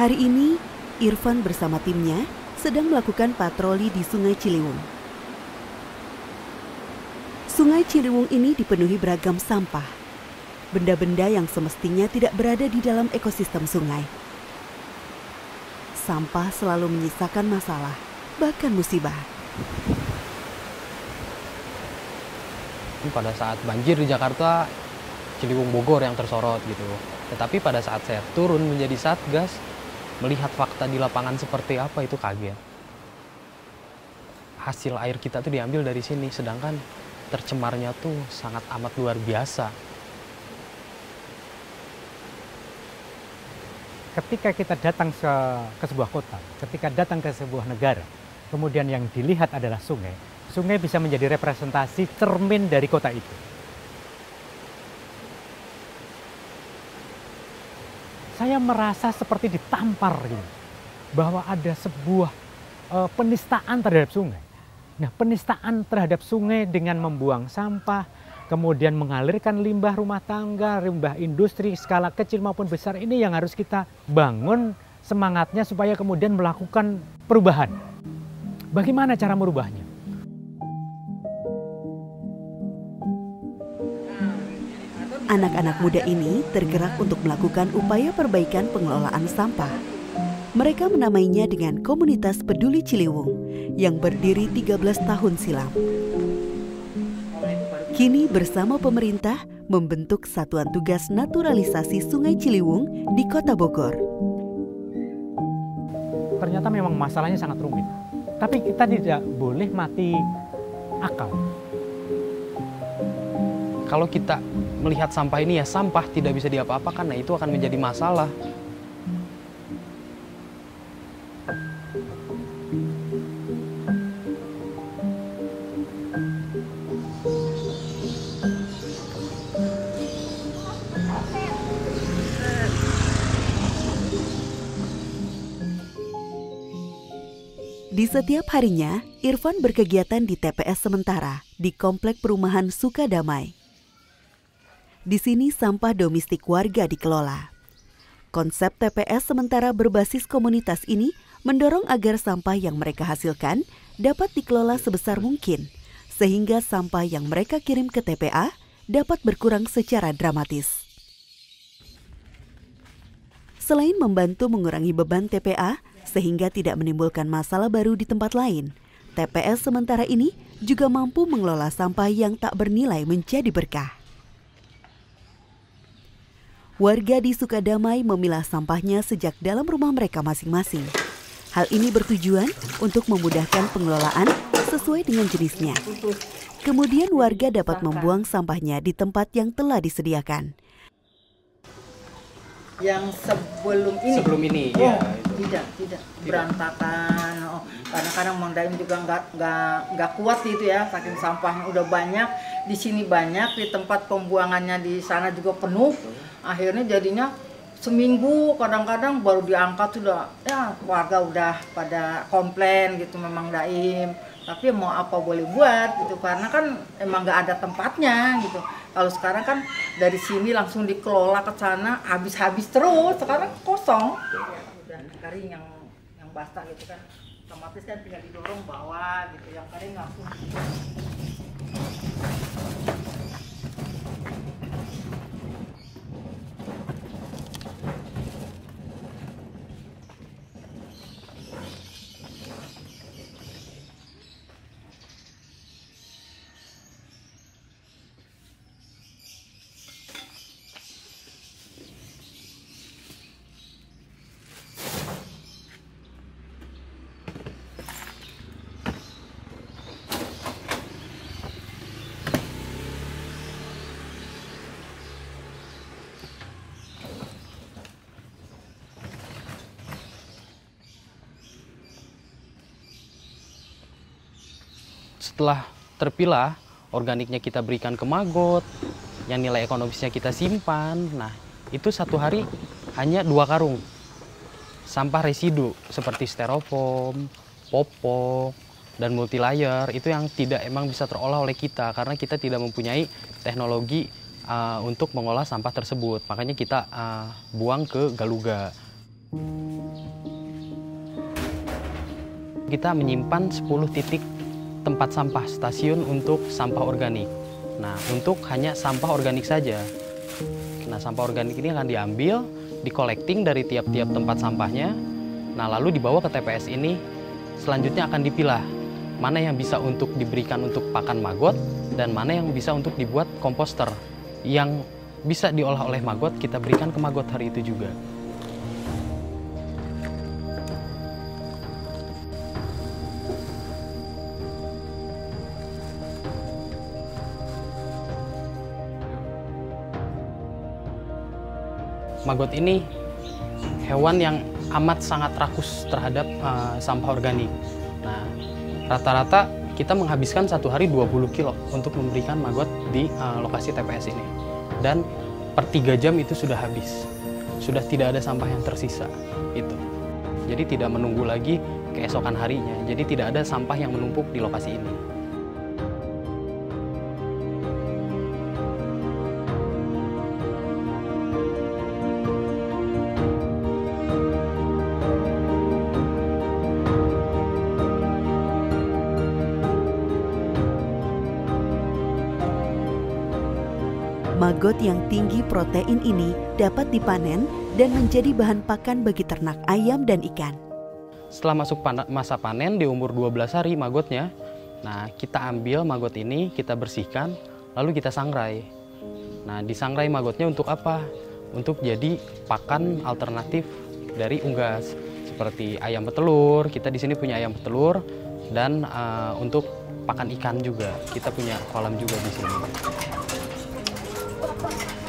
Hari ini, Irfan bersama timnya sedang melakukan patroli di Sungai Ciliwung. Sungai Ciliwung ini dipenuhi beragam sampah, benda-benda yang semestinya tidak berada di dalam ekosistem sungai. Sampah selalu menyisakan masalah, bahkan musibah. pada saat banjir di Jakarta Ciliwung Bogor yang tersorot gitu. Tetapi pada saat saya turun menjadi satgas melihat fakta di lapangan seperti apa itu kaget. Hasil air kita tuh diambil dari sini sedangkan tercemarnya tuh sangat amat luar biasa. Ketika kita datang ke, ke sebuah kota, ketika datang ke sebuah negara, kemudian yang dilihat adalah sungai, sungai bisa menjadi representasi cermin dari kota itu. Saya merasa seperti ditampar gitu, bahwa ada sebuah uh, penistaan terhadap sungai. Nah, penistaan terhadap sungai dengan membuang sampah, kemudian mengalirkan limbah rumah tangga, limbah industri skala kecil maupun besar ini yang harus kita bangun semangatnya supaya kemudian melakukan perubahan. Bagaimana cara merubahnya? Anak-anak muda ini tergerak untuk melakukan upaya perbaikan pengelolaan sampah. Mereka menamainya dengan Komunitas Peduli Ciliwung yang berdiri 13 tahun silam. Kini bersama pemerintah membentuk Satuan Tugas Naturalisasi Sungai Ciliwung di Kota Bogor. Ternyata memang masalahnya sangat rumit. Tapi kita tidak boleh mati akal. Kalau kita melihat sampah ini ya sampah tidak bisa diapa-apakan, nah itu akan menjadi masalah. Di setiap harinya, Irfan berkegiatan di TPS sementara di Komplek Perumahan Sukadamai. Di sini sampah domestik warga dikelola. Konsep TPS sementara berbasis komunitas ini mendorong agar sampah yang mereka hasilkan dapat dikelola sebesar mungkin, sehingga sampah yang mereka kirim ke TPA dapat berkurang secara dramatis. Selain membantu mengurangi beban TPA sehingga tidak menimbulkan masalah baru di tempat lain, TPS sementara ini juga mampu mengelola sampah yang tak bernilai menjadi berkah. Warga di Sukadamai memilah sampahnya sejak dalam rumah mereka masing-masing. Hal ini bertujuan untuk memudahkan pengelolaan sesuai dengan jenisnya. Kemudian warga dapat membuang sampahnya di tempat yang telah disediakan. Yang sebelum ini? Sebelum ini, oh, ya. Tidak, tidak. Berantakan. Oh, kadang-kadang Mang Daim juga nggak nggak nggak kuat itu ya, saking sampahnya udah banyak. Di sini banyak, di tempat pembuangannya di sana juga penuh akhirnya jadinya seminggu kadang-kadang baru diangkat sudah. Ya warga udah pada komplain gitu memang daim. Tapi mau apa boleh buat gitu karena kan emang nggak ada tempatnya gitu. Kalau sekarang kan dari sini langsung dikelola ke sana habis-habis terus. Sekarang kosong. Dan kering yang yang basah gitu kan. Otomatis kan tinggal didorong bawah gitu yang kering langsung setelah terpilah organiknya kita berikan ke magot yang nilai ekonomisnya kita simpan nah itu satu hari hanya dua karung sampah residu seperti styrofoam popok dan multi layer itu yang tidak emang bisa terolah oleh kita karena kita tidak mempunyai teknologi uh, untuk mengolah sampah tersebut. Makanya kita uh, buang ke Galuga. Kita menyimpan 10 titik tempat sampah stasiun untuk sampah organik. Nah, untuk hanya sampah organik saja. Nah, sampah organik ini akan diambil, dikolekting dari tiap-tiap tempat sampahnya. Nah, lalu dibawa ke TPS ini, selanjutnya akan dipilah mana yang bisa untuk diberikan untuk pakan maggot dan mana yang bisa untuk dibuat komposter yang bisa diolah oleh maggot kita berikan ke maggot hari itu juga. Maggot ini hewan yang amat sangat rakus terhadap uh, sampah organik. Nah, rata-rata kita menghabiskan satu hari 20 kilo untuk memberikan maggot di uh, lokasi TPS ini. Dan per 3 jam itu sudah habis. Sudah tidak ada sampah yang tersisa. Itu. Jadi tidak menunggu lagi keesokan harinya. Jadi tidak ada sampah yang menumpuk di lokasi ini. Maggot yang tinggi protein ini dapat dipanen dan menjadi bahan pakan bagi ternak ayam dan ikan. Setelah masuk masa panen di umur 12 hari maggotnya, nah kita ambil maggot ini, kita bersihkan, lalu kita sangrai. Nah, disangrai maggotnya untuk apa? Untuk jadi pakan alternatif dari unggas seperti ayam petelur. Kita di sini punya ayam petelur dan uh, untuk pakan ikan juga. Kita punya kolam juga di sini.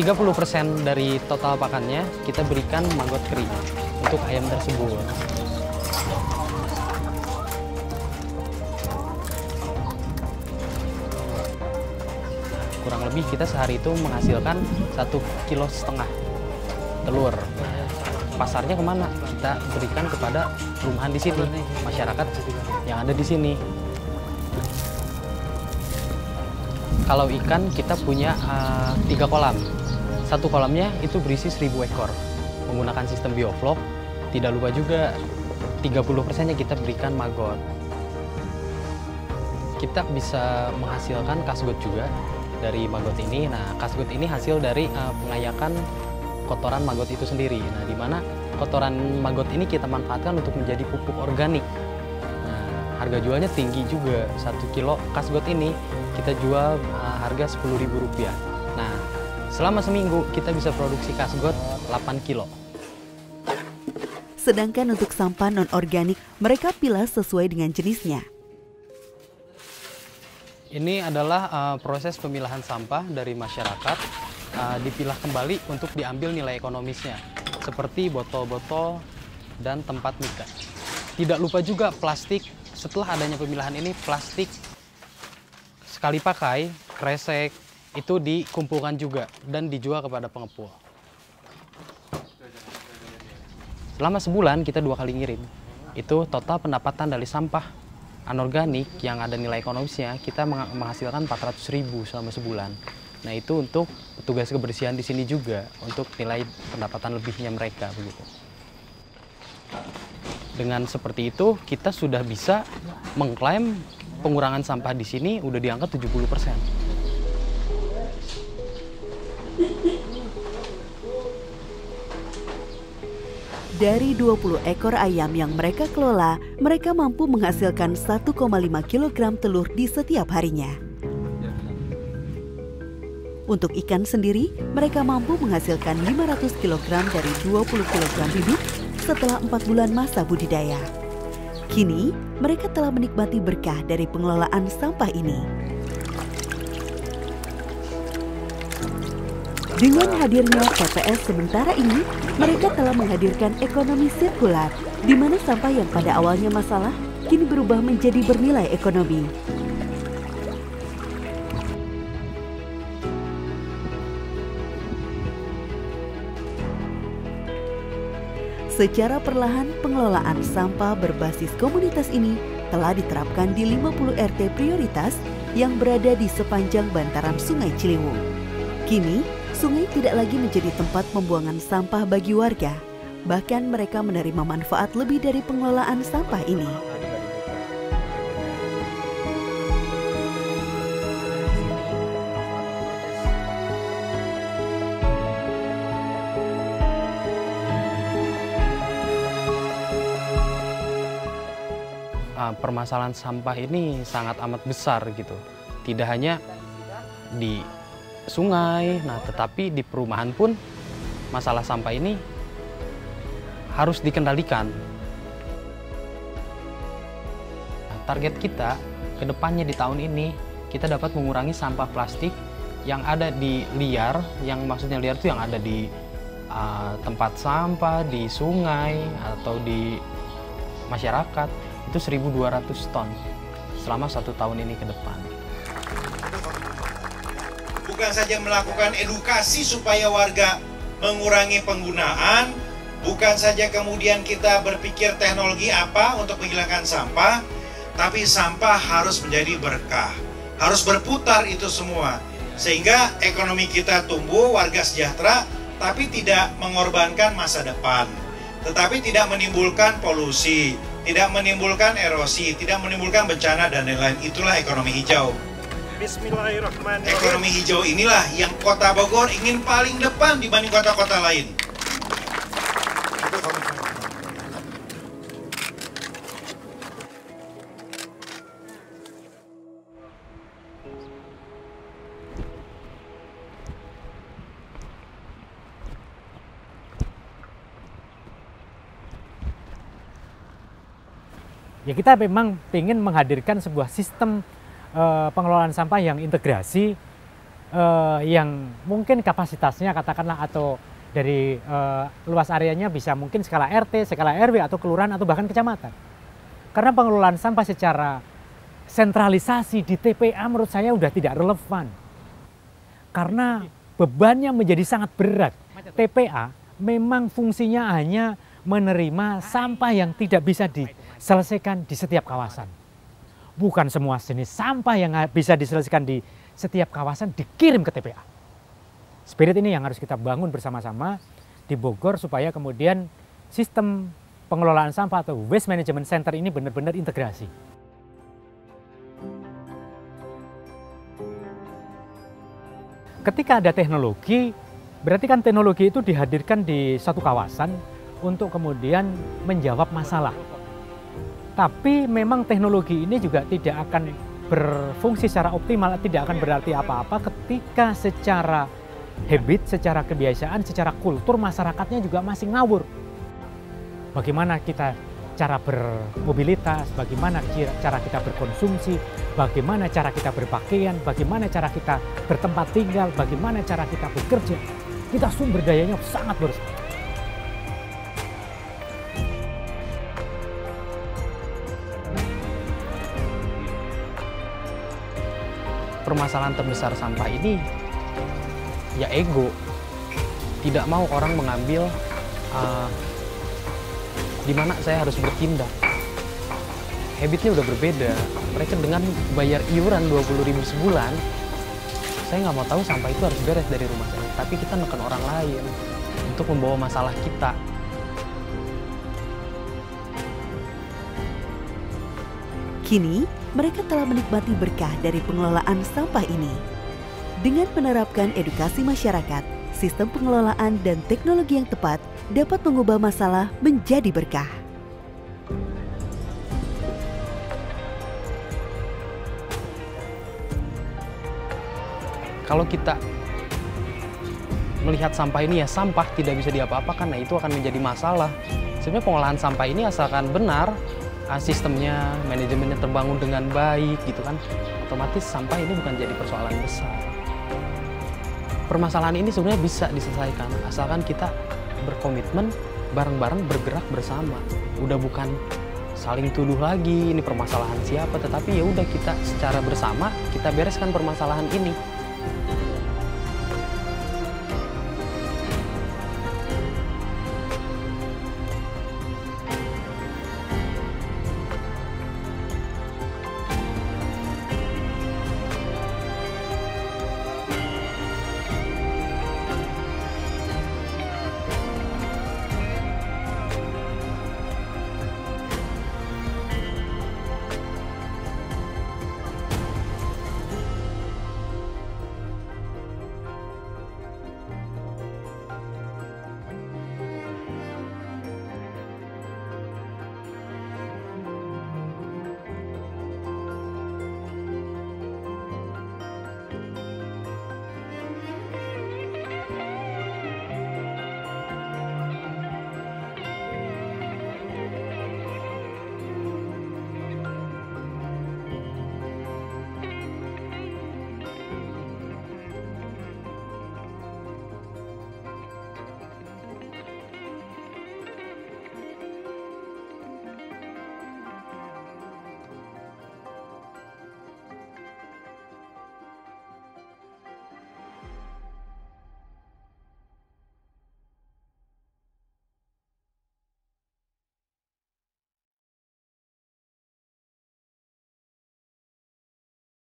30% dari total pakannya kita berikan maggot kering untuk ayam tersebut. Kurang lebih kita sehari itu menghasilkan satu kilo setengah telur. Pasarnya ke mana? Kita berikan kepada rumahan di sini, masyarakat yang ada di sini. Kalau ikan kita punya uh, tiga kolam, satu kolamnya itu berisi 1000 ekor. Menggunakan sistem bioflok, tidak lupa juga 30%-nya kita berikan maggot. Kita bisa menghasilkan kasgot juga dari maggot ini. Nah, kasgot ini hasil dari uh, pengayakan kotoran maggot itu sendiri. Nah, di mana kotoran maggot ini kita manfaatkan untuk menjadi pupuk organik. Harga jualnya tinggi juga. Satu kilo kasgot ini kita jual uh, harga Rp10.000. Nah, Selama seminggu kita bisa produksi kasgot 8 kilo. Sedangkan untuk sampah non-organik, mereka pilah sesuai dengan jenisnya. Ini adalah uh, proses pemilahan sampah dari masyarakat, uh, dipilah kembali untuk diambil nilai ekonomisnya, seperti botol-botol dan tempat mika. Tidak lupa juga plastik, setelah adanya pemilahan ini, plastik sekali pakai, kresek, itu dikumpulkan juga dan dijual kepada pengepul. Selama sebulan kita dua kali ngirim. Itu total pendapatan dari sampah anorganik yang ada nilai ekonomisnya kita menghasilkan 400 ribu selama sebulan. Nah itu untuk tugas kebersihan di sini juga untuk nilai pendapatan lebihnya mereka begitu. Dengan seperti itu kita sudah bisa mengklaim pengurangan sampah di sini udah diangkat 70 persen. Dari 20 ekor ayam yang mereka kelola, mereka mampu menghasilkan 1,5 kg telur di setiap harinya. Untuk ikan sendiri, mereka mampu menghasilkan 500 kg dari 20 kg bibit setelah 4 bulan masa budidaya. Kini, mereka telah menikmati berkah dari pengelolaan sampah ini. Dengan hadirnya TPS sementara ini, mereka telah menghadirkan ekonomi sirkular, di mana sampah yang pada awalnya masalah kini berubah menjadi bernilai ekonomi. Secara perlahan, pengelolaan sampah berbasis komunitas ini telah diterapkan di 50 RT prioritas yang berada di sepanjang bantaran Sungai Ciliwung. Kini, sungai tidak lagi menjadi tempat pembuangan sampah bagi warga. Bahkan mereka menerima manfaat lebih dari pengelolaan sampah ini. Permasalahan sampah ini sangat amat besar gitu. Tidak hanya di sungai, nah tetapi di perumahan pun masalah sampah ini harus dikendalikan. Nah, target kita ke depannya di tahun ini kita dapat mengurangi sampah plastik yang ada di liar, yang maksudnya liar itu yang ada di uh, tempat sampah, di sungai atau di masyarakat itu 1.200 ton selama satu tahun ini ke depan. Bukan saja melakukan edukasi supaya warga mengurangi penggunaan, bukan saja kemudian kita berpikir teknologi apa untuk menghilangkan sampah, tapi sampah harus menjadi berkah, harus berputar itu semua, sehingga ekonomi kita tumbuh, warga sejahtera, tapi tidak mengorbankan masa depan, tetapi tidak menimbulkan polusi, tidak menimbulkan erosi, tidak menimbulkan bencana dan lain-lain. Itulah ekonomi hijau. Bismillahirrahmanirrahim. Ekonomi hijau inilah yang kota Bogor ingin paling depan dibanding kota-kota lain. Ya kita memang ingin menghadirkan sebuah sistem uh, pengelolaan sampah yang integrasi uh, yang mungkin kapasitasnya katakanlah atau dari uh, luas areanya bisa mungkin skala RT, skala RW atau kelurahan atau bahkan kecamatan. Karena pengelolaan sampah secara sentralisasi di TPA menurut saya sudah tidak relevan. Karena bebannya menjadi sangat berat. TPA memang fungsinya hanya menerima sampah yang tidak bisa di selesaikan di setiap kawasan. Bukan semua jenis sampah yang bisa diselesaikan di setiap kawasan dikirim ke TPA. Spirit ini yang harus kita bangun bersama-sama di Bogor supaya kemudian sistem pengelolaan sampah atau waste management center ini benar-benar integrasi. Ketika ada teknologi, berarti kan teknologi itu dihadirkan di satu kawasan untuk kemudian menjawab masalah. Tapi memang teknologi ini juga tidak akan berfungsi secara optimal, tidak akan berarti apa-apa ketika secara habit, secara kebiasaan, secara kultur masyarakatnya juga masih ngawur. Bagaimana kita cara bermobilitas, bagaimana cara kita berkonsumsi, bagaimana cara kita berpakaian, bagaimana cara kita bertempat tinggal, bagaimana cara kita bekerja. Kita sumber dayanya sangat bersama. Permasalahan terbesar sampah ini ya ego. Tidak mau orang mengambil uh, di mana saya harus bertindak. Habitnya udah berbeda. Mereka dengan bayar iuran 20 ribu sebulan, saya nggak mau tahu sampah itu harus beres dari rumah saya. Tapi kita neken orang lain untuk membawa masalah kita. Kini, mereka telah menikmati berkah dari pengelolaan sampah ini. Dengan menerapkan edukasi masyarakat, sistem pengelolaan dan teknologi yang tepat dapat mengubah masalah menjadi berkah. Kalau kita melihat sampah ini ya sampah tidak bisa diapa-apakan, nah itu akan menjadi masalah. Sebenarnya pengolahan sampah ini asalkan benar, sistemnya, manajemennya terbangun dengan baik gitu kan, otomatis sampah ini bukan jadi persoalan besar. Permasalahan ini sebenarnya bisa diselesaikan asalkan kita berkomitmen bareng-bareng bergerak bersama. Udah bukan saling tuduh lagi ini permasalahan siapa, tetapi ya udah kita secara bersama kita bereskan permasalahan ini.